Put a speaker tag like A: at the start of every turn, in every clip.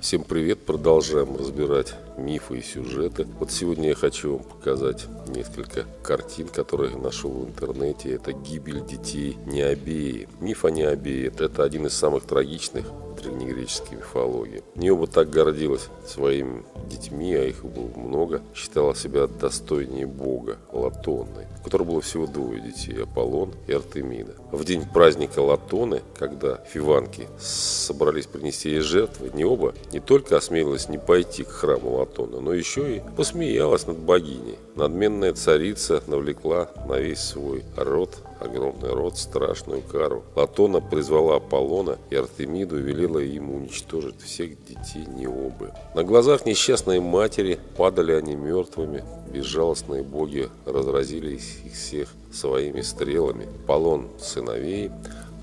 A: Всем привет! Продолжаем разбирать мифы и сюжеты. Вот сегодня я хочу вам показать несколько картин, которые я нашел в интернете. Это «Гибель детей Необеи». Миф о Необее – это один из самых трагичных древнегреческой мифологии. Необа так гордилась своими детьми, а их было много, считала себя достойнее бога Латонной, у которой было всего двое детей – Аполлон и Артемида. В день праздника Латоны, когда фиванки собрались принести ей жертвы, Необа не только осмелилась не пойти к храму Латона, но еще и посмеялась над богиней. Надменная царица навлекла на весь свой род огромный род страшную кару. Латона призвала Аполлона и Артемиду велела ему уничтожить всех детей Необы. На глазах несчастной матери падали они мертвыми. Безжалостные боги разразили их всех своими стрелами. Аполлон сыновей,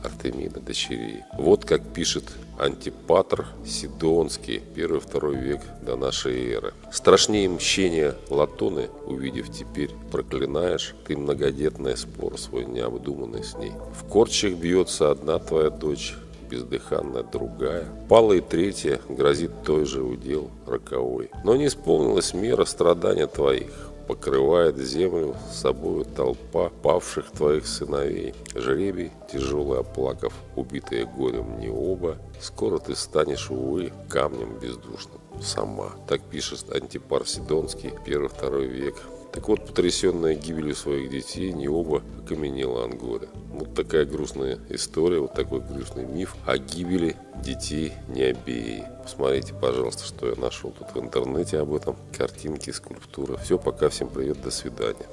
A: Артемида дочерей. Вот как пишет Антипатр Сидонский, 1-2 век до нашей эры. Страшнее мщения Латоны, увидев теперь, проклинаешь ты многодетный спор свой необдуманный с ней. В корчах бьется одна твоя дочь, бездыханная другая. Пала и третья, грозит той же удел роковой. Но не исполнилась мера страдания твоих покрывает землю собою толпа павших твоих сыновей. Жребий, тяжелый оплаков, убитые горем не оба, скоро ты станешь, увы, камнем бездушным сама. Так пишет Антипар Сидонский, 1-2 век. Так вот, потрясенная гибелью своих детей, не оба окаменела Ангора. Вот такая грустная история, вот такой грустный миф о гибели детей Необеи. Посмотрите, пожалуйста, что я нашел тут в интернете об этом. Картинки, скульптура. Все, пока, всем привет, до свидания.